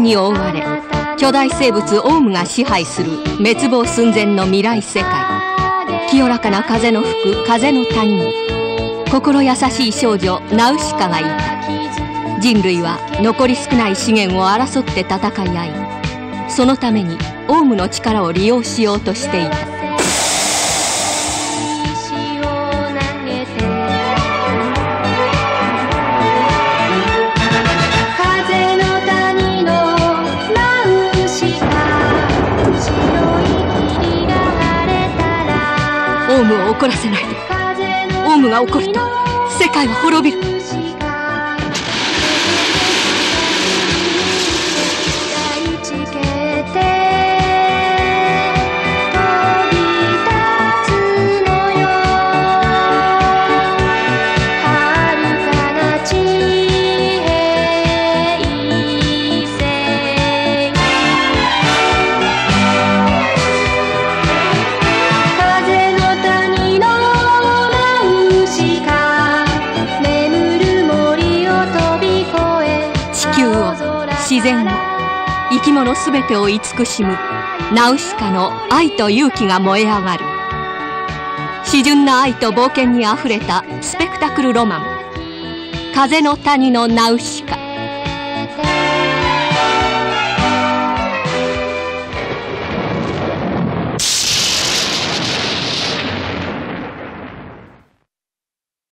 に覆われ巨大生物オウムが支配する滅亡寸前の未来世界。清らかな風の吹く風の谷に心優しい少女ナウシカがいた。人類は残り少ない資源を争って戦い合いそのためにオウムの力を利用しようとしていた。オウムを怒らせないで。オウムが怒ると世界は滅びる。自然を生き物全てを慈しむナウシカの愛と勇気が燃え上がる。詩純な愛と冒険にあふれたスペクタクルロマン風の谷のナウシカ。